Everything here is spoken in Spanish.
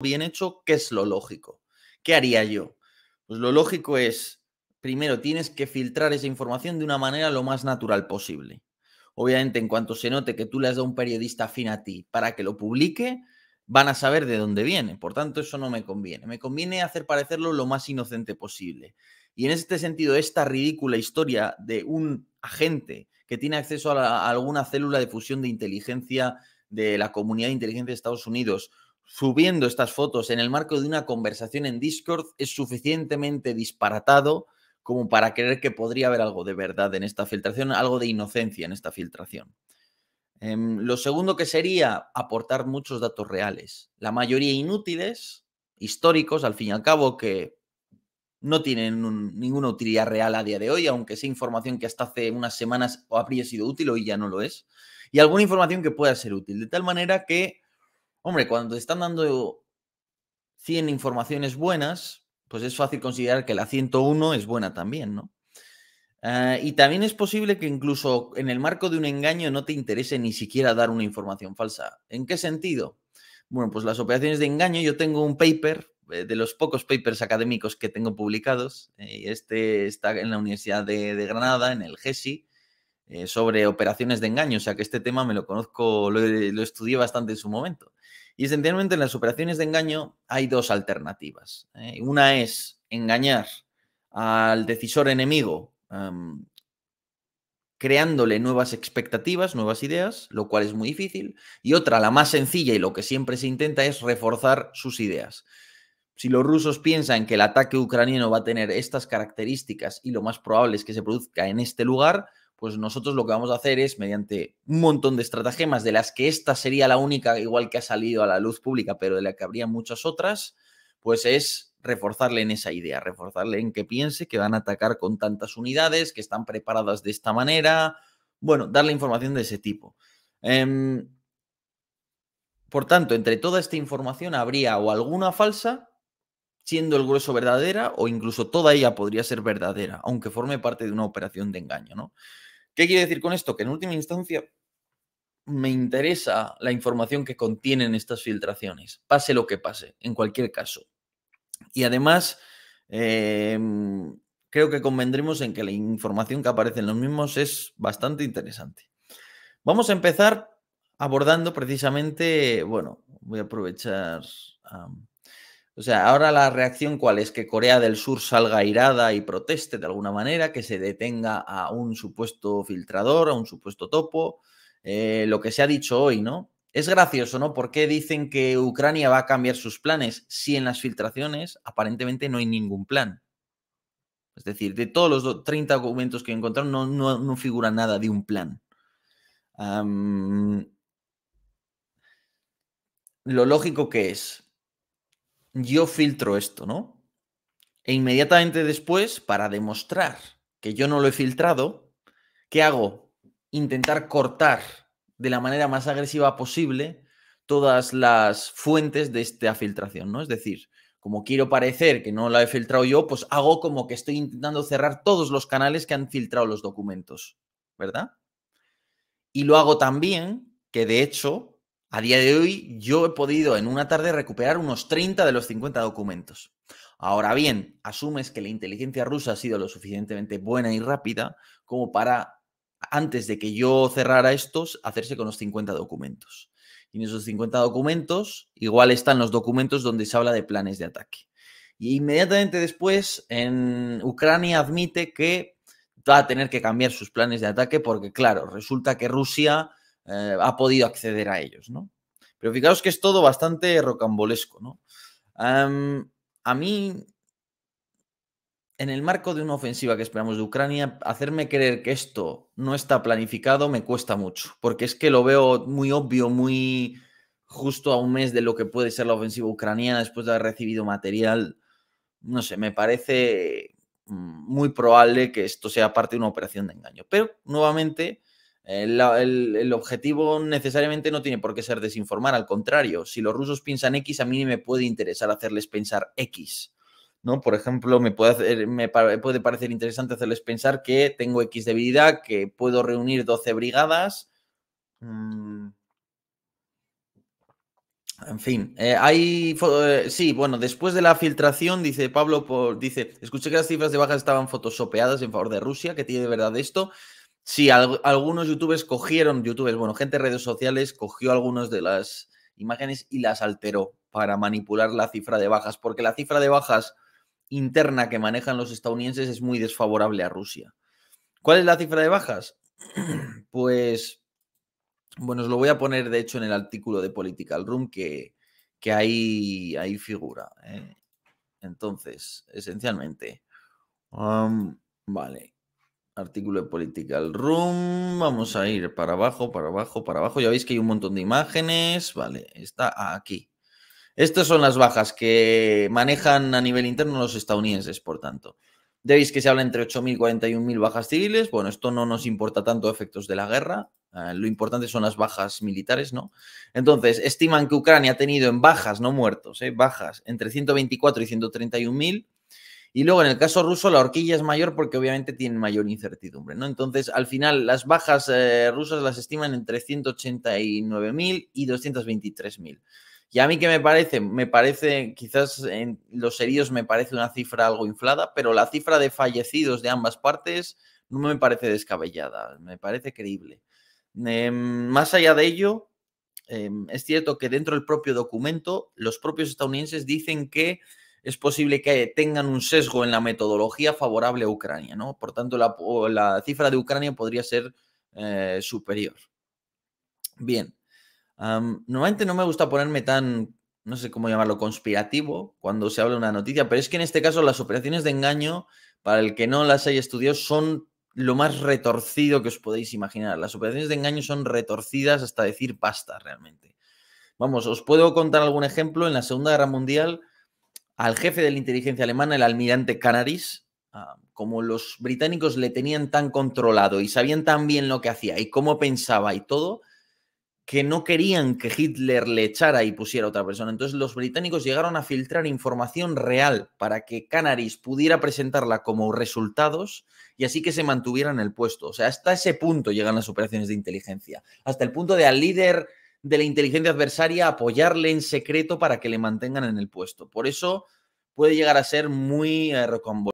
bien hecho, ¿qué es lo lógico? ¿Qué haría yo? Pues lo lógico es, primero, tienes que filtrar esa información de una manera lo más natural posible. Obviamente, en cuanto se note que tú le has dado un periodista afín a ti para que lo publique, van a saber de dónde viene. Por tanto, eso no me conviene. Me conviene hacer parecerlo lo más inocente posible. Y en este sentido, esta ridícula historia de un agente que tiene acceso a, alguna célula de fusión de inteligencia de la comunidad de inteligencia de Estados Unidos, subiendo estas fotos en el marco de una conversación en Discord, es suficientemente disparatado como para creer que podría haber algo de verdad en esta filtración, algo de inocencia en esta filtración. Em, lo segundo que sería aportar muchos datos reales, la mayoría inútiles, históricos, al fin y al cabo, que no tienen ninguna utilidad real a día de hoy, aunque sea información que hasta hace unas semanas habría sido útil, hoy ya no lo es, y alguna información que pueda ser útil, de tal manera que, hombre, cuando te están dando 100 informaciones buenas, pues es fácil considerar que la 101 es buena también, ¿no? Ah, y también es posible que incluso en el marco de un engaño no te interese ni siquiera dar una información falsa. ¿En qué sentido? Bueno, pues las operaciones de engaño, yo tengo un paper eh, de los pocos papers académicos que tengo publicados, eh, este está en la Universidad de, Granada, en el GESI, eh, sobre operaciones de engaño, o sea que este tema me lo conozco, lo estudié bastante en su momento. Y esencialmente en las operaciones de engaño hay dos alternativas. Una es engañar al decisor enemigo creándole nuevas expectativas, nuevas ideas, lo cual es muy difícil. Y otra, la más sencilla y lo que siempre se intenta es reforzar sus ideas. Si los rusos piensan que el ataque ucraniano va a tener estas características y lo más probable es que se produzca en este lugar, pues nosotros lo que vamos a hacer es, mediante un montón de estratagemas, de las que esta sería la única, igual que ha salido a la luz pública, pero de la que habría muchas otras, pues es reforzarle en esa idea, reforzarle en que piense que van a atacar con tantas unidades, que están preparadas de esta manera, bueno, darle información de ese tipo. Em, por tanto, entre toda esta información habría o alguna falsa, siendo el grueso verdadera, o incluso toda ella podría ser verdadera, aunque forme parte de una operación de engaño, ¿no? ¿Qué quiere decir con esto? Que en última instancia me interesa la información que contienen estas filtraciones, pase lo que pase, en cualquier caso. Y además, em, creo que convendremos en que la información que aparece en los mismos es bastante interesante. Vamos a empezar abordando precisamente, bueno, voy a aprovechar... o sea, ahora la reacción cuál es que Corea del Sur salga irada y proteste de alguna manera, que se detenga a un supuesto filtrador, a un supuesto topo, eh, lo que se ha dicho hoy, ¿no? Es gracioso, ¿no? ¿Por qué dicen que Ucrania va a cambiar sus planes si en las filtraciones aparentemente no hay ningún plan? Es decir, de todos los 30 documentos que encontraron no, figura nada de un plan. lo lógico que es, yo filtro esto, ¿no? E inmediatamente después, para demostrar que yo no lo he filtrado, ¿qué hago? Intentar cortar de la manera más agresiva posible todas las fuentes de esta filtración, ¿no? Es decir, como quiero parecer que no la he filtrado yo, pues hago como que estoy intentando cerrar todos los canales que han filtrado los documentos, ¿verdad? Y lo hago también, que de hecho, a día de hoy yo he podido en una tarde recuperar unos 30 de los 50 documentos. Ahora bien, asumes que la inteligencia rusa ha sido lo suficientemente buena y rápida como para antes de que yo cerrara estos, hacerse con los 50 documentos. Y en esos 50 documentos, igual están los documentos donde se habla de planes de ataque. Y inmediatamente después, en Ucrania admite que va a tener que cambiar sus planes de ataque porque, claro, resulta que Rusia eh, ha podido acceder a ellos, ¿no? Pero fijaos que es todo bastante rocambolesco, ¿no? a mí en el marco de una ofensiva que esperamos de Ucrania, hacerme creer que esto no está planificado me cuesta mucho, porque es que lo veo muy obvio, muy justo a un mes de lo que puede ser la ofensiva ucraniana después de haber recibido material. No sé, me parece mm, muy probable que esto sea parte de una operación de engaño. Pero, nuevamente, el, objetivo necesariamente no tiene por qué ser desinformar, al contrario, si los rusos piensan X, a mí me puede interesar hacerles pensar X. ¿no? Por ejemplo, me puede, hacer, me puede parecer interesante hacerles pensar que tengo X debilidad, que puedo reunir 12 brigadas. Mm, En fin, eh, hay. Eh, sí, bueno, después de la filtración, dice Pablo, dice: Escuché que las cifras de bajas estaban photoshopeadas en favor de Rusia, que tiene de verdad esto. Sí, algunos youtubers cogieron, youtubers, bueno, gente de redes sociales cogió algunas de las imágenes y las alteró para manipular la cifra de bajas, porque la cifra de bajas interna que manejan los estadounidenses es muy desfavorable a Rusia. ¿Cuál es la cifra de bajas? Pues bueno, os lo voy a poner, de hecho, en el artículo de Political Room que, que ahí, ahí figura. ¿eh? Entonces, esencialmente, vale, artículo de Political Room, vamos a ir para abajo, para abajo, para abajo. Ya veis que hay un montón de imágenes, vale, está aquí. Estas son las bajas que manejan a nivel interno los estadounidenses, por tanto. Veis que se habla entre 8.000 y 41.000 bajas civiles. Bueno, esto no nos importa tanto efectos de la guerra. Ah, lo importante son las bajas militares, ¿no? Entonces, estiman que Ucrania ha tenido en bajas, no muertos, ¿eh? bajas entre 124 y 131 mil. Y luego en el caso ruso la horquilla es mayor porque obviamente tienen mayor incertidumbre, ¿no? Entonces, al final las bajas eh, rusas las estiman entre 189.000 y 223.000. Y a mí que me parece, me parece, quizás en los heridos me parece una cifra algo inflada, pero la cifra de fallecidos de ambas partes no me parece descabellada, me parece creíble. Em, más allá de ello, em, es cierto que dentro del propio documento, los propios estadounidenses dicen que es posible que tengan un sesgo en la metodología favorable a Ucrania, ¿no? Por tanto, la, cifra de Ucrania podría ser eh, superior. Bien. normalmente no me gusta ponerme tan, no sé cómo llamarlo, conspirativo cuando se habla de una noticia, pero es que en este caso las operaciones de engaño, para el que no las haya estudiado, son lo más retorcido que os podéis imaginar. Las operaciones de engaño son retorcidas hasta decir pasta realmente. Vamos, os puedo contar algún ejemplo. En la Segunda Guerra Mundial, al jefe de la inteligencia alemana, el almirante Canaris, ah, como los británicos le tenían tan controlado y sabían tan bien lo que hacía y cómo pensaba y todo, que no querían que Hitler le echara y pusiera a otra persona. Entonces los británicos llegaron a filtrar información real para que Canaris pudiera presentarla como resultados y así que se mantuviera en el puesto. O sea, hasta ese punto llegan las operaciones de inteligencia. Hasta el punto de al líder de la inteligencia adversaria apoyarle en secreto para que le mantengan en el puesto. Por eso puede llegar a ser muy eh,